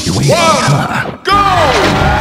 kept waiting, huh? Go!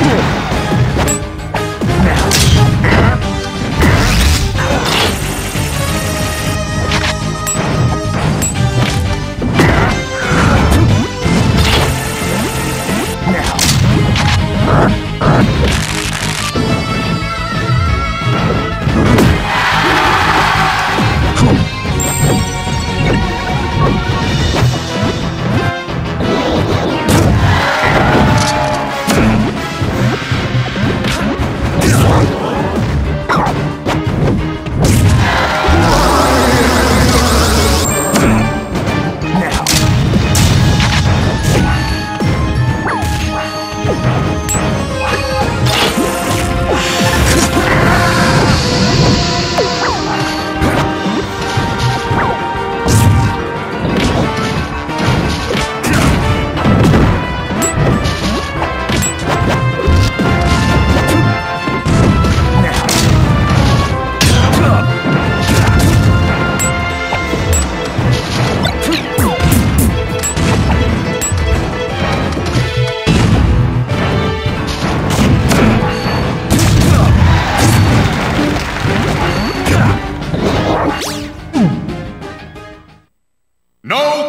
No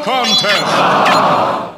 contest.